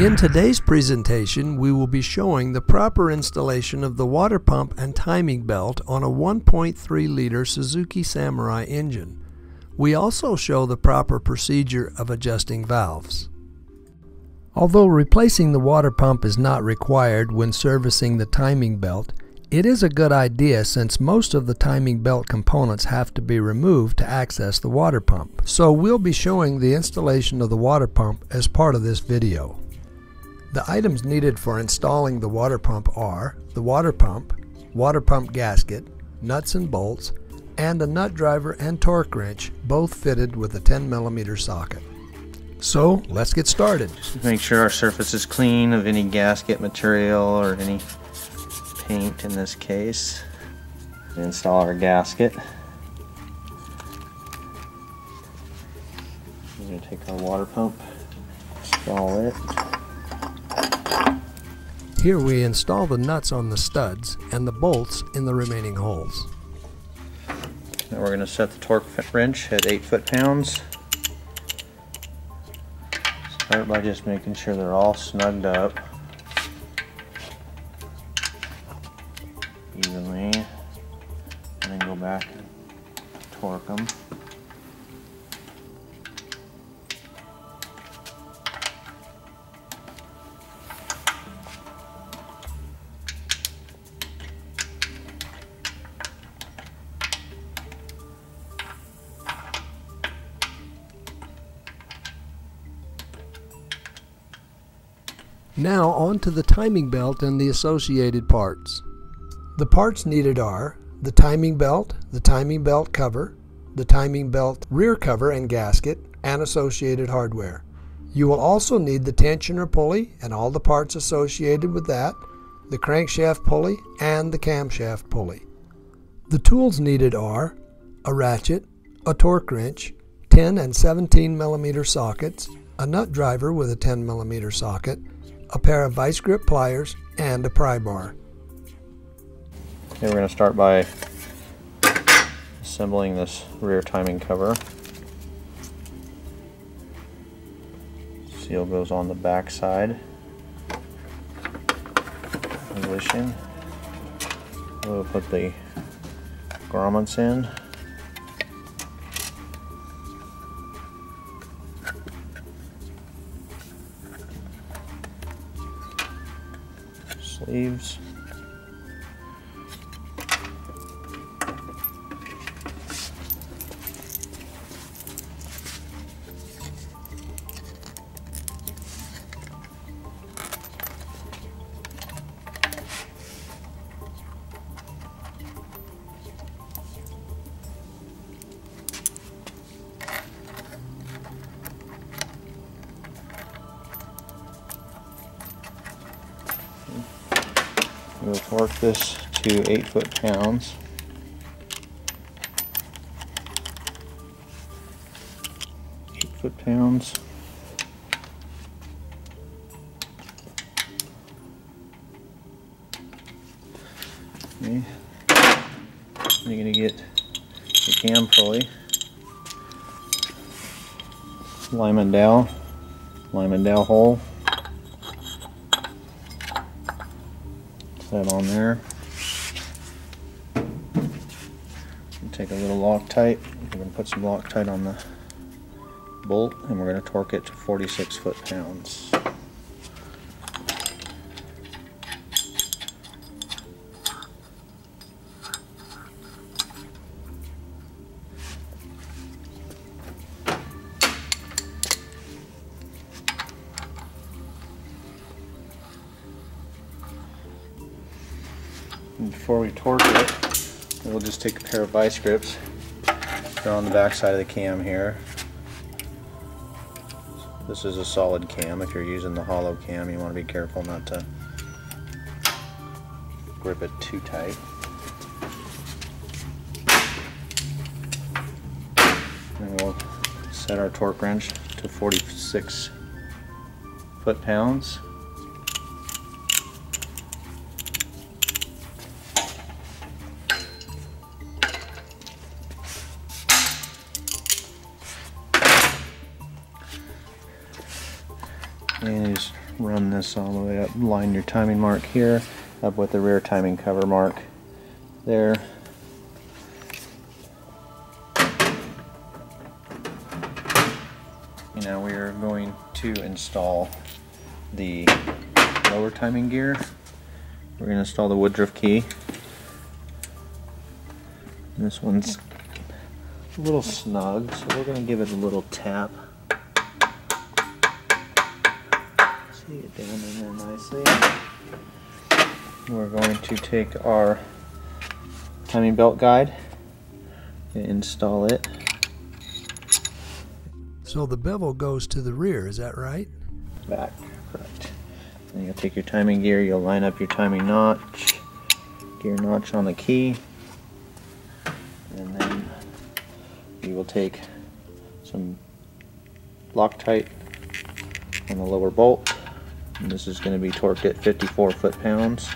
In today's presentation, we will be showing the proper installation of the water pump and timing belt on a 1.3 liter Suzuki Samurai engine. We also show the proper procedure of adjusting valves. Although replacing the water pump is not required when servicing the timing belt, it is a good idea since most of the timing belt components have to be removed to access the water pump. So we'll be showing the installation of the water pump as part of this video. The items needed for installing the water pump are the water pump, water pump gasket, nuts and bolts, and a nut driver and torque wrench, both fitted with a 10 millimeter socket. So let's get started. Just make sure our surface is clean of any gasket material or any paint in this case. Install our gasket. We're going to take our water pump, install it. Here we install the nuts on the studs and the bolts in the remaining holes. Now we're going to set the torque wrench at 8 foot-pounds. Start by just making sure they're all snugged up. evenly and then go back and torque them. Now on to the timing belt and the associated parts. The parts needed are the timing belt, the timing belt cover, the timing belt rear cover and gasket, and associated hardware. You will also need the tensioner pulley and all the parts associated with that, the crankshaft pulley, and the camshaft pulley. The tools needed are a ratchet, a torque wrench, 10 and 17 millimeter sockets, a nut driver with a 10 millimeter socket, a pair of vice grip pliers, and a pry bar. Okay, we're going to start by assembling this rear timing cover. Seal goes on the back side. Position. We'll put the grommets in. Sleeves. We'll torque this to 8 foot-pounds. Eight foot-pounds. Okay. You're going to get the cam pulley. Lyman dowel. Lyman dowel hole. That on there. Take a little Loctite. We're going to put some Loctite on the bolt and we're going to torque it to 46 foot-pounds. Before we torque it, we'll just take a pair of vice grips, they're on the back side of the cam here. This is a solid cam. If you're using the hollow cam, you want to be careful not to grip it too tight. And we'll set our torque wrench to 46 foot-pounds. This all the way up, line your timing mark here, up with the rear timing cover mark there. Now we are going to install the lower timing gear. We're going to install the Woodruff key. This one's a little snug, so we're going to give it a little tap. It down in there nicely. We're going to take our timing belt guide and install it. So the bevel goes to the rear, is that right? Back, correct. Then you'll take your timing gear, you'll line up your timing notch, gear notch on the key, and then you will take some Loctite on the lower bolt. And this is going to be torqued at 54 foot-pounds.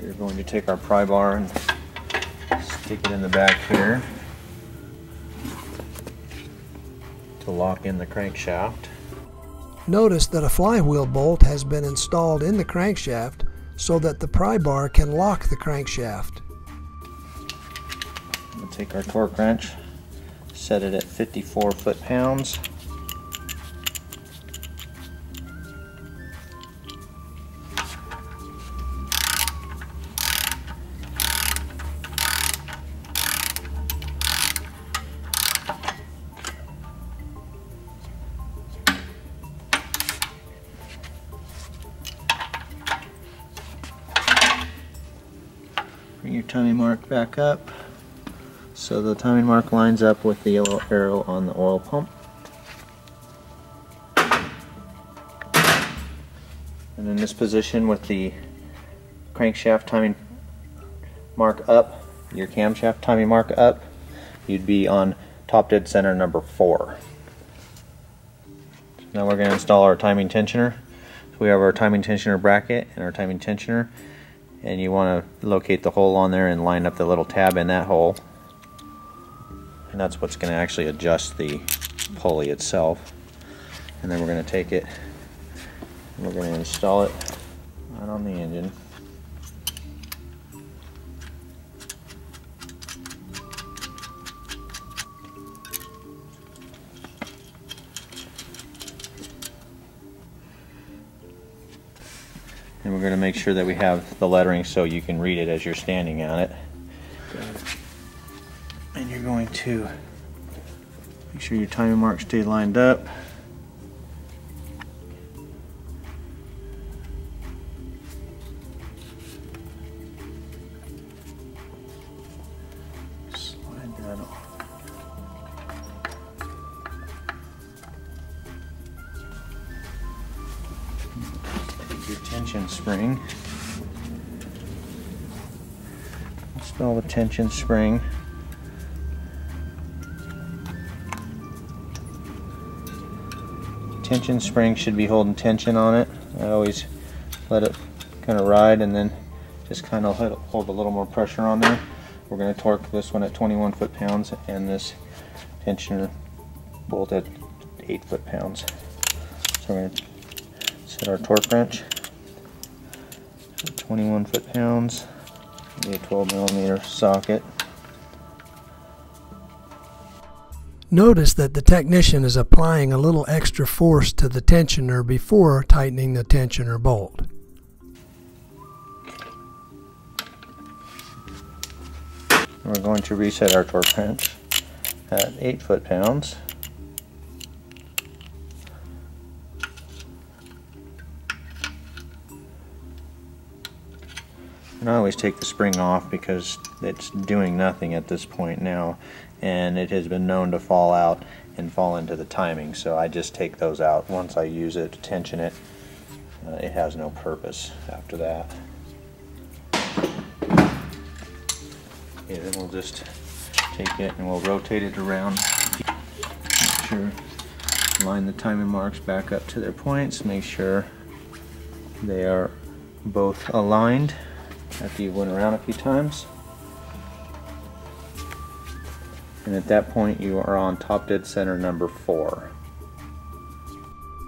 We're going to take our pry bar and stick it in the back here to lock in the crankshaft. Notice that a flywheel bolt has been installed in the crankshaft so that the pry bar can lock the crankshaft. We'll take our torque wrench, set it at 54 foot-pounds. Bring your timing mark back up. So the timing mark lines up with the yellow arrow on the oil pump. And in this position with the crankshaft timing mark up, your camshaft timing mark up, you'd be on top dead center number four. So now we're going to install our timing tensioner. So we have our timing tensioner bracket and our timing tensioner and you want to locate the hole on there and line up the little tab in that hole and that's what's going to actually adjust the pulley itself and then we're going to take it and we're going to install it right on the engine and we're going to make sure that we have the lettering so you can read it as you're standing on it. You're going to make sure your timing marks stay lined up. Slide that off. Your tension spring. Install the tension spring. Tension spring should be holding tension on it. I always let it kind of ride and then just kind of hold a little more pressure on there. We're going to torque this one at 21 foot-pounds and this tensioner bolt at 8 foot-pounds. So we're going to set our torque wrench at 21 foot-pounds, a 12 millimeter socket. Notice that the technician is applying a little extra force to the tensioner before tightening the tensioner bolt. We're going to reset our torque wrench at 8 foot-pounds. And I always take the spring off because it's doing nothing at this point now and it has been known to fall out and fall into the timing. So I just take those out. Once I use it to tension it uh, it has no purpose after that. Okay then we'll just take it and we'll rotate it around. Make sure line the timing marks back up to their points. Make sure they are both aligned. After you went around a few times and at that point you are on top dead center number 4.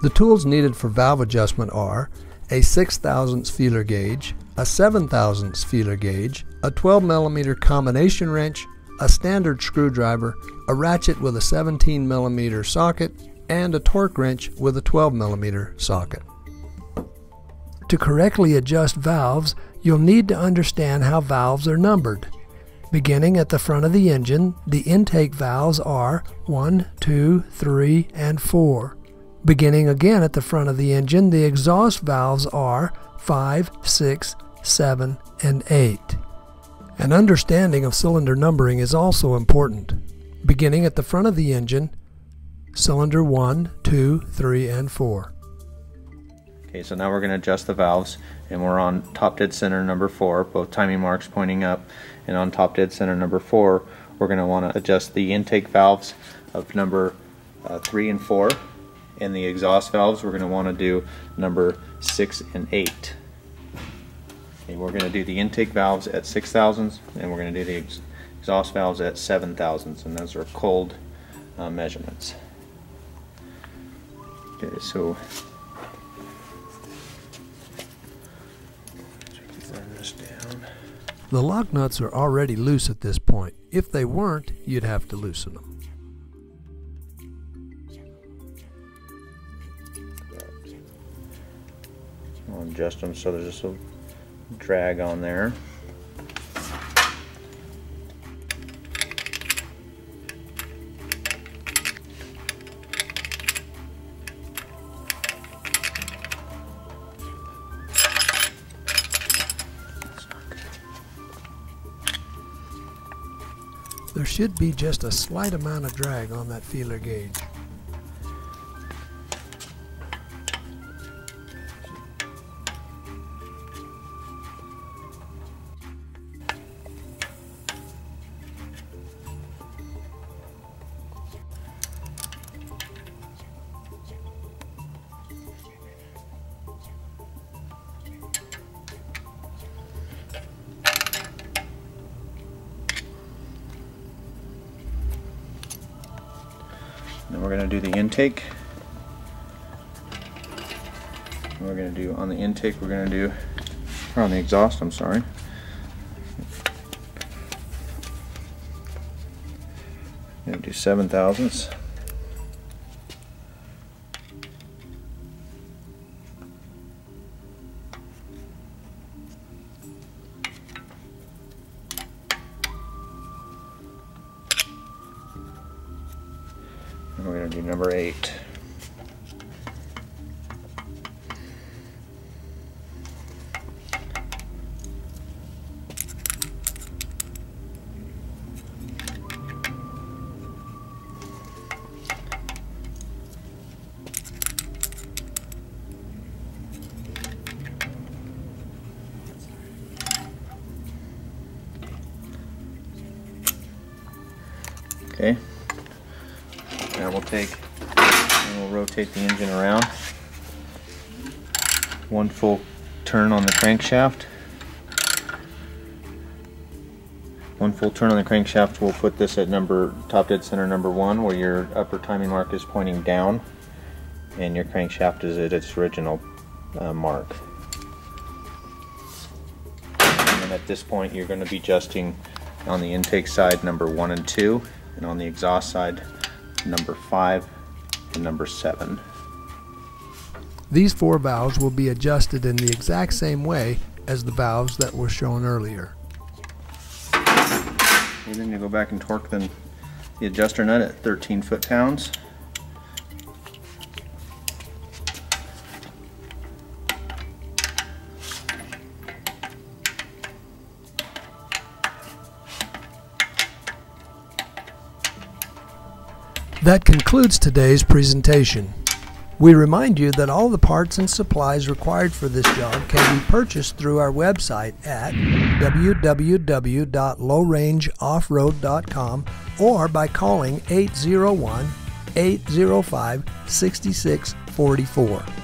The tools needed for valve adjustment are a 6 thousandths feeler gauge, a 7 thousandths feeler gauge, a 12 millimeter combination wrench, a standard screwdriver, a ratchet with a 17 millimeter socket, and a torque wrench with a 12 millimeter socket. To correctly adjust valves, you'll need to understand how valves are numbered. Beginning at the front of the engine, the intake valves are 1, 2, 3, and 4. Beginning again at the front of the engine, the exhaust valves are 5, 6, 7, and 8. An understanding of cylinder numbering is also important. Beginning at the front of the engine, cylinder 1, 2, 3, and 4. Okay, so now we're going to adjust the valves, and we're on top dead center number 4, both timing marks pointing up, and on top dead center number 4, we're going to want to adjust the intake valves of number uh, 3 and 4, and the exhaust valves we're going to want to do number 6 and 8. Okay, we're going to do the intake valves at 6 thousandths, and we're going to do the ex exhaust valves at 7 thousandths, and those are cold uh, measurements. Okay, so The lock nuts are already loose at this point. If they weren't, you'd have to loosen them. I'll adjust them so there's just a drag on there. There should be just a slight amount of drag on that feeler gauge. Do the intake. We're going to do on the intake, we're going to do, or on the exhaust, I'm sorry. Going to do seven thousandths. Now we'll take and we'll rotate the engine around. One full turn on the crankshaft. One full turn on the crankshaft we'll put this at number top dead center number one where your upper timing mark is pointing down and your crankshaft is at its original uh, mark. And at this point you're going to be adjusting on the intake side number one and two and on the exhaust side number 5 and number 7. These four valves will be adjusted in the exact same way as the valves that were shown earlier. And then you go back and torque the, the adjuster nut at 13 foot-pounds. That concludes today's presentation. We remind you that all the parts and supplies required for this job can be purchased through our website at www.lowrangeoffroad.com or by calling 801 805 6644.